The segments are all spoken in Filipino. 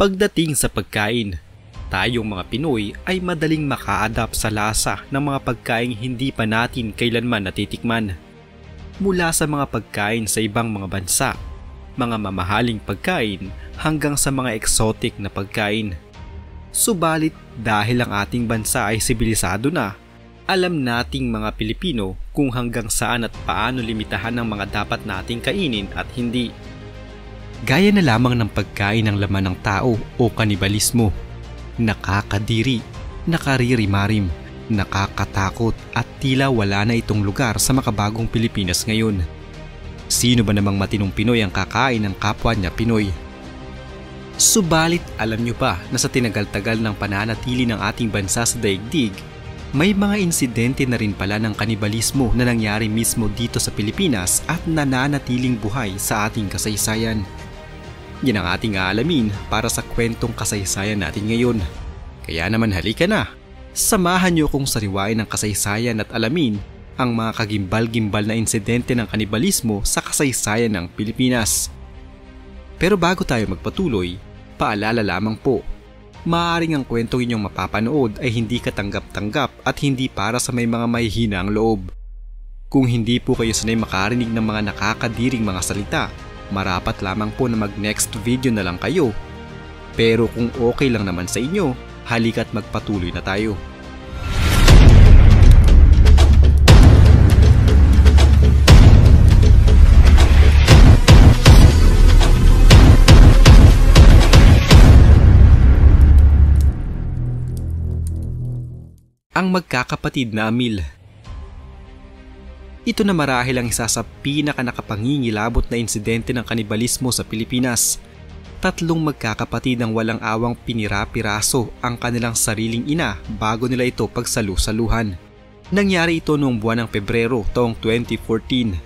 Pagdating sa pagkain, tayong mga Pinoy ay madaling maka-adapt sa lasa ng mga pagkain hindi pa natin kailanman natitikman. Mula sa mga pagkain sa ibang mga bansa, mga mamahaling pagkain hanggang sa mga exotic na pagkain. Subalit dahil ang ating bansa ay sibilisado na, alam nating mga Pilipino kung hanggang saan at paano limitahan ang mga dapat nating kainin at hindi. Gaya na lamang ng pagkain ng laman ng tao o kanibalismo. Nakakadiri, nakaririmarim, nakakatakot at tila wala na itong lugar sa makabagong Pilipinas ngayon. Sino ba namang matinong Pinoy ang kakain ng kapwa niya Pinoy? Subalit alam nyo pa na sa tinagal-tagal ng pananatili ng ating bansa sa daigdig, may mga insidente na rin pala ng kanibalismo na nangyari mismo dito sa Pilipinas at nananatiling buhay sa ating kasaysayan. Yan ang ating aalamin para sa kwentong kasaysayan natin ngayon. Kaya naman halika na, samahan niyo kong sariwain ang kasaysayan at alamin ang mga kagimbal-gimbal na insidente ng kanibalismo sa kasaysayan ng Pilipinas. Pero bago tayo magpatuloy, paalala lamang po, maaaring ang kwentong inyong mapapanood ay hindi katanggap-tanggap at hindi para sa may mga mahihina ang loob. Kung hindi po kayo sanay makarinig ng mga nakakadiring mga salita, marapat lamang po na mag next video na lang kayo. Pero kung okay lang naman sa inyo, halika't magpatuloy na tayo. Ang magkakapatid na Amil ito na marahil ang isa sa pinaka na insidente ng kanibalismo sa Pilipinas. Tatlong magkakapatid ang walang awang pinira-piraso ang kanilang sariling ina bago nila ito pagsalu-saluhan. Nangyari ito noong buwan ng Pebrero taong 2014.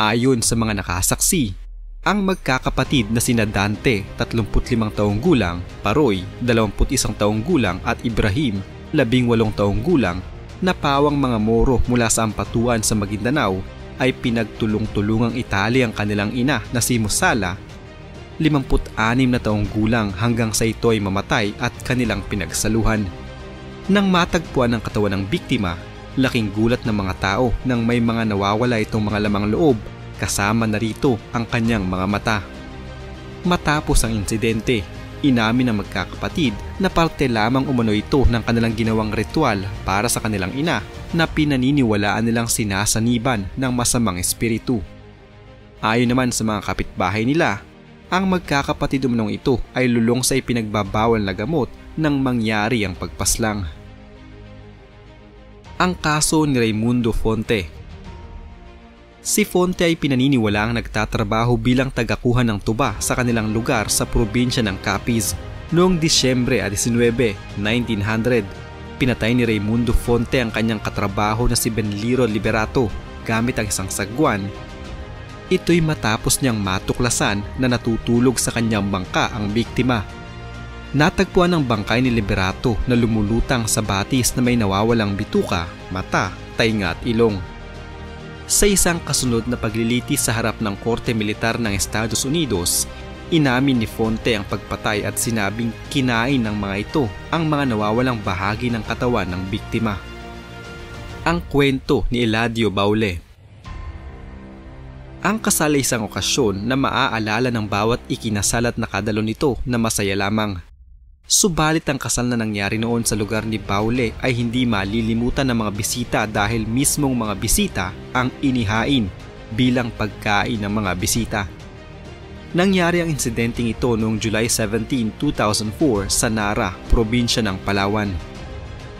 Ayon sa mga nakasaksi, ang magkakapatid na sina Dante, 35 taong gulang, Paroy, 21 taong gulang at Ibrahim, 18 taong gulang na pawang mga Moro mula sa Ampatuan sa Maguindanao ay pinagtulong-tulungang Itali ang kanilang ina na si Musala, 56 na taong gulang hanggang sa ito ay mamatay at kanilang pinagsaluhan. Nang matagpuan ang katawan ng biktima, laking gulat ng mga tao nang may mga nawawala itong mga lamang loob kasama na rito ang kanyang mga mata. Matapos ang insidente, Inamin ng magkakapatid na parte lamang umano ito ng kanilang ginawang ritual para sa kanilang ina na pinaniniwalaan nilang sinasaniban ng masamang espiritu. Ayon naman sa mga kapitbahay nila, ang magkakapatid umanong ito ay lulong sa ipinagbabawal na gamot nang mangyari ang pagpaslang. Ang kaso ni Raimundo Fonte Si Fonte ay pinaniniwalaang nagtatrabaho bilang tagakuha ng tuba sa kanilang lugar sa probinsya ng Capiz. Noong Disyembre 19, 1900, pinatay ni Raimundo Fonte ang kanyang katrabaho na si Benliro Liberato gamit ang isang sagwan. Ito'y matapos niyang matuklasan na natutulog sa kanyang bangka ang biktima. Natagpuan ang bangkay ni Liberato na lumulutang sa batis na may nawawalang bituka, mata, tainga at ilong sa isang kasunod na paglilitis sa harap ng Korte Militar ng Estados Unidos, inamin ni Fonte ang pagpatay at sinabing kinain ng mga ito ang mga nawawalang bahagi ng katawan ng biktima. Ang kwento ni Eladio Baule Ang kasal ay isang okasyon na maaalala ng bawat ikinasalat na kadalo nito na masaya lamang. Subalit ang kasal na nangyari noon sa lugar ni Baule ay hindi malilimutan ng mga bisita dahil mismong mga bisita ang inihain bilang pagkain ng mga bisita. Nangyari ang insidenteng ito noong July 17, 2004 sa Nara, probinsya ng Palawan.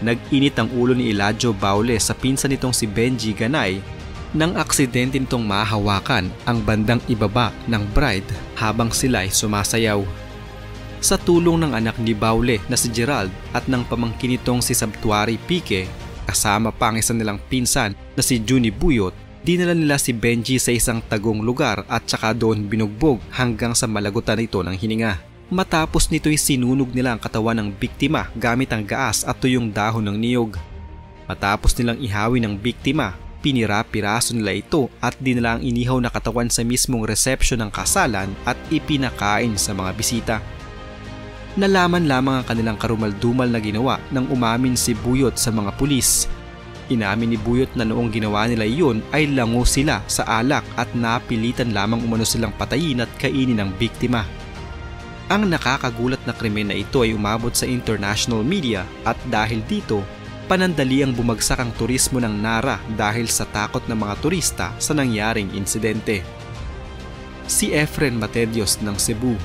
Nag-init ang ulo ni Eladio Baule sa pinsan nitong si Benji Ganay nang aksidente nitong mahawakan ang bandang ibaba ng bride habang sila ay sumasayaw sa tulong ng anak ni Baule na si Gerald at ng pamangkin nitong si Sabtuari Pique kasama pa ang isa nilang pinsan na si Juni Buyot dinala nila si Benji sa isang tagong lugar at saka doon binugbog hanggang sa malagutan ito ng hininga. Matapos nito'y sinunog nila ang katawan ng biktima gamit ang gaas at tuyong dahon ng niyog. Matapos nilang ihawi ng biktima, pinira-piraso nila ito at dinala ang inihaw na katawan sa mismong resepsyon ng kasalan at ipinakain sa mga bisita. Nalaman lamang ang kanilang karumaldumal na ginawa nang umamin si Buyot sa mga pulis. Inamin ni Buyot na noong ginawa nila iyon ay lango sila sa alak at napilitan lamang umano silang patayin at kainin ng biktima. Ang nakakagulat na krimen na ito ay umabot sa international media at dahil dito, panandali ang bumagsak ang turismo ng Nara dahil sa takot ng mga turista sa nangyaring insidente. Si Efren Matedios ng Cebu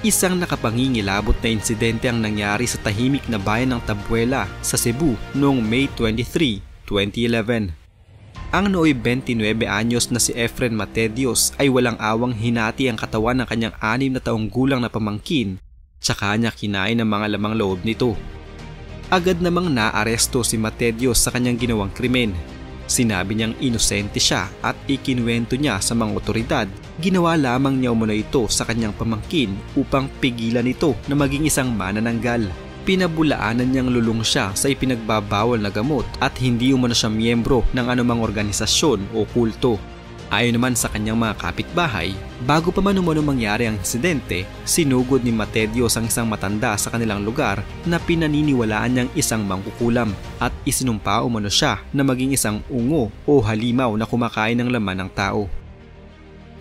Isang nakapangingilabot na insidente ang nangyari sa tahimik na bayan ng Tabuela sa Cebu noong May 23, 2011. Ang nooy 29 anyos na si Efren Matedios ay walang awang hinati ang katawan ng kanyang anim na taong gulang na pamangkin tsaka niya kinain ang mga lamang loob nito. Agad namang naaresto si Matedios sa kanyang ginawang krimen. Sinabi niyang inosente siya at ikinuwento niya sa mga otoridad. Ginawa lamang niya umano ito sa kanyang pamangkin upang pigilan ito na maging isang manananggal pinabulaanan niyang lulong siya sa ipinagbabawal na gamot at hindi umano siya miyembro ng anumang organisasyon o kulto. Ayon naman sa kanyang mga kapitbahay, bago pa man umano mangyari ang insidente, sinugod ni Matedios ang isang matanda sa kanilang lugar na pinaniniwalaan niyang isang mangkukulam at isinumpa umano siya na maging isang ungo o halimaw na kumakain ng laman ng tao.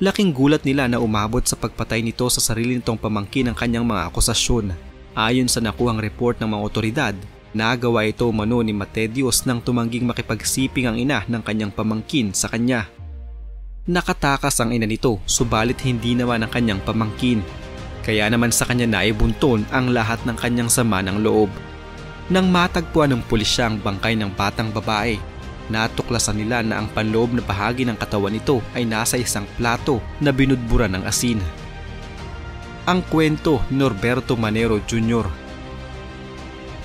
Laking gulat nila na umabot sa pagpatay nito sa sarili nitong pamangkin ang kanyang mga akusasyon Ayon sa nakuhang report ng mga otoridad, nagawa ito umano ni Matedios nang tumangging makipagsiping ang ina ng kanyang pamangkin sa kanya. Nakatakas ang ina nito subalit hindi naman ang kanyang pamangkin. Kaya naman sa kanya naibunton ang lahat ng kanyang sama ng loob. Nang matagpuan ng pulisya ang bangkay ng batang babae, natuklasan nila na ang panloob na bahagi ng katawan nito ay nasa isang plato na binudburan ng asin ang kwento Norberto Manero Jr.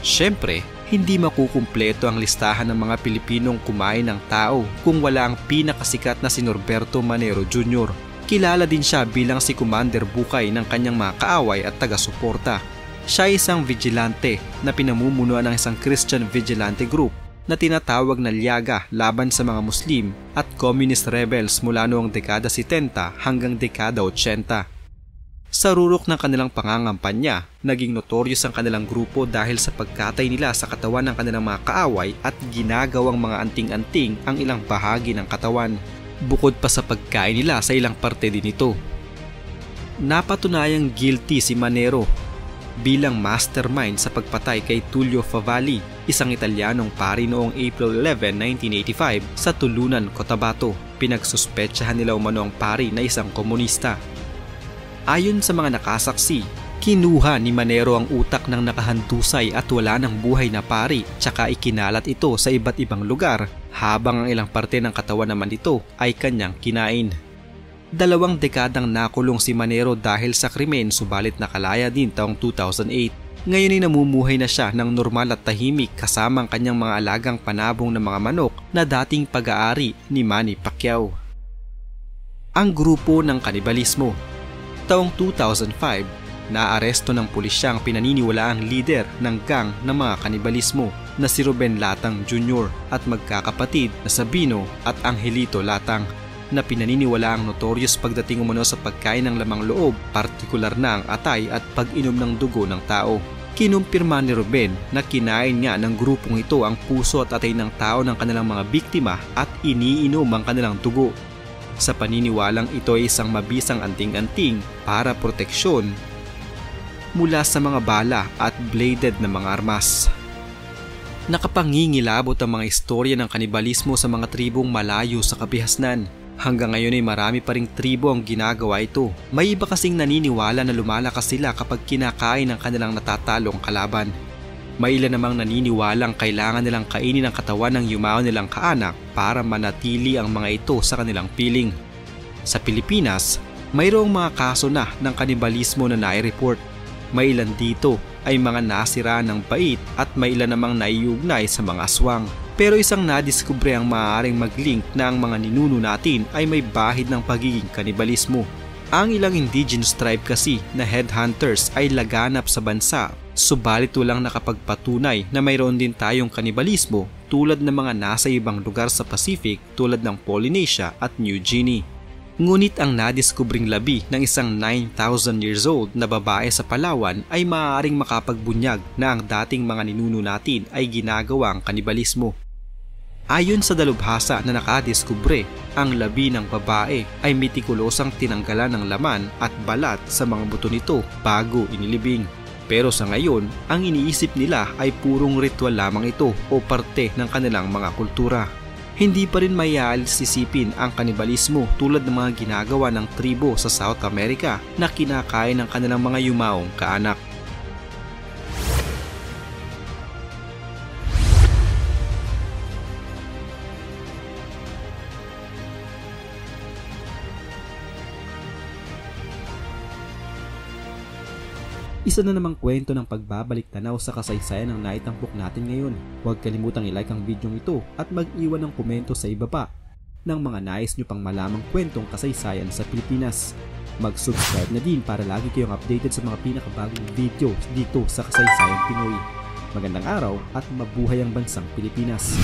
Siyempre, hindi makukumpleto ang listahan ng mga Pilipinong kumain ng tao kung wala ang pinakasikat na si Norberto Manero Jr. Kilala din siya bilang si Commander Bukay ng kanyang mga kaaway at taga-suporta. Siya ay isang vigilante na pinamumunuan ng isang Christian Vigilante Group na tinatawag na Liaga laban sa mga Muslim at Communist rebels mula noong dekada 70 hanggang dekada 80. Sa rurok ng kanilang pangangampanya, naging notorious ang kanilang grupo dahil sa pagkatay nila sa katawan ng kanilang mga kaaway at ginagawang mga anting-anting ang ilang bahagi ng katawan, bukod pa sa pagkain nila sa ilang parte din ito. Napatunayang guilty si Manero bilang mastermind sa pagpatay kay Tullio Favalli, isang Italianong pari noong April 11, 1985 sa Tulunan, Cotabato. Pinagsuspetsahan nila umano ang pari na isang komunista Ayon sa mga nakasaksi, kinuha ni Manero ang utak ng nakahandusay at wala ng buhay na pari tsaka ikinalat ito sa iba't ibang lugar habang ang ilang parte ng katawan naman nito ay kanyang kinain. Dalawang dekadang nakulong si Manero dahil sa krimen subalit nakalaya din taong 2008. Ngayon ay namumuhay na siya ng normal at tahimik kasama ang kanyang mga alagang panabong ng mga manok na dating pag-aari ni Manny Pacquiao. Ang grupo ng kanibalismo Taong 2005, naaresto ng pulisya ang pinaniniwalaang leader ng gang ng mga kanibalismo na si Ruben Latang Jr. at magkakapatid na Sabino at Angelito Latang na pinaniniwalaang notorious pagdating umano sa pagkain ng lamang loob, partikular na ang atay at pag-inom ng dugo ng tao. Kinumpirma ni Ruben na kinain niya ng grupong ito ang puso at atay ng tao ng kanilang mga biktima at iniinom ang kanilang dugo sa paniniwalang ito ay isang mabisang anting-anting para proteksyon mula sa mga bala at bladed na mga armas. Nakapangingilabot ang mga istorya ng kanibalismo sa mga tribong malayo sa kabihasnan. Hanggang ngayon ay marami pa ring tribo ang ginagawa ito. May iba kasing naniniwala na lumalakas sila kapag kinakain ng kanilang natatalong kalaban. May ilan namang naniniwalang kailangan nilang kainin ang katawan ng yumao nilang kaanak para manatili ang mga ito sa kanilang piling. Sa Pilipinas, mayroong mga kaso na ng kanibalismo na nai-report. May ilan dito ay mga nasira ng bait at may ilan namang naiugnay sa mga aswang. Pero isang nadiskubre ang maaaring mag-link na ang mga ninuno natin ay may bahid ng pagiging kanibalismo. Ang ilang indigenous tribe kasi na headhunters ay laganap sa bansa Subalit walang nakapagpatunay na mayroon din tayong kanibalismo tulad ng mga nasa ibang lugar sa Pacific tulad ng Polynesia at New Guinea. Ngunit ang nadiskubring labi ng isang 9,000 years old na babae sa Palawan ay maaaring makapagbunyag na ang dating mga ninuno natin ay ginagawang kanibalismo. Ayon sa dalubhasa na nakadiskubre, ang labi ng babae ay metikulosang tinanggalan ng laman at balat sa mga buto nito bago inilibing. Pero sa ngayon, ang iniisip nila ay purong ritual lamang ito o parte ng kanilang mga kultura hindi pa rin mayaalis isipin ang kanibalismo tulad ng mga ginagawa ng tribo sa South America na kinakain ng kanilang mga yumaong kaanak. Isa na namang kwento ng pagbabalik tanaw sa kasaysayan ng naitampok natin ngayon. Huwag kalimutang i-like ang video ito at mag-iwan ng komento sa iba pa ng mga nais nyo pang malamang kwentong kasaysayan sa Pilipinas. Mag-subscribe na din para lagi kayong updated sa mga pinakabagong video dito sa Kasaysayan Pinoy. Magandang araw at mabuhay ang bansang Pilipinas!